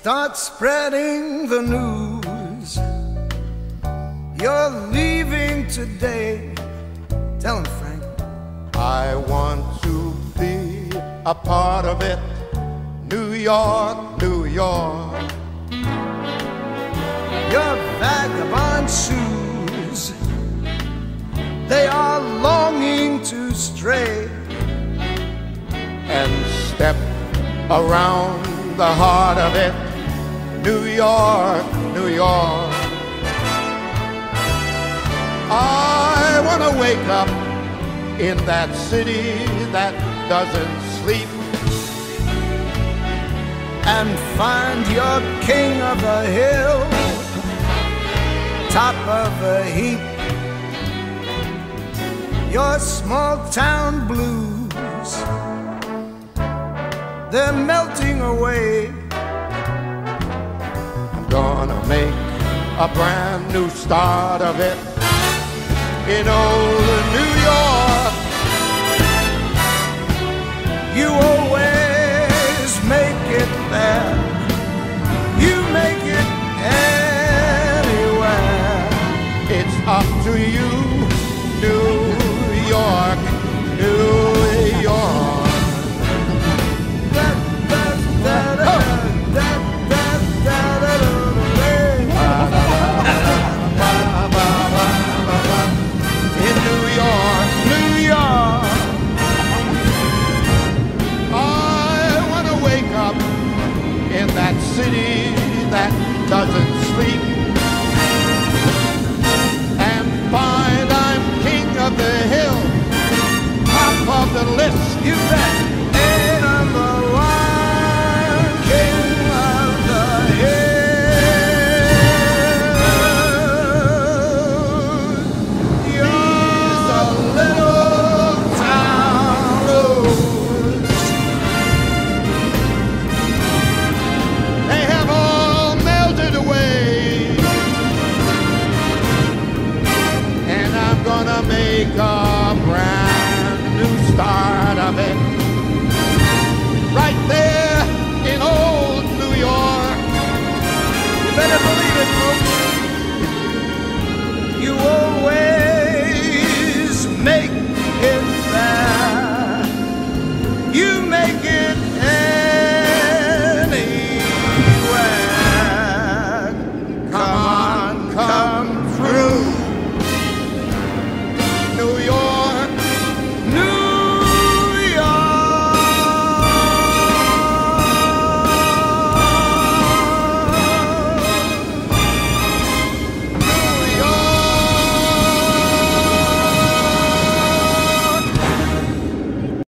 Start spreading the news. You're leaving today. Tell him, Frank. I want to be a part of it. New York, New York. Your vagabond shoes, they are longing to stray and step around the heart of it. New York, New York. I want to wake up in that city that doesn't sleep and find your king of the hill, top of the heap. Your small town blues, they're melting away. I'm gonna make a brand new start of it in old New York. Doesn't sleep and find I'm king of the hill, top of the list. You bet. coming.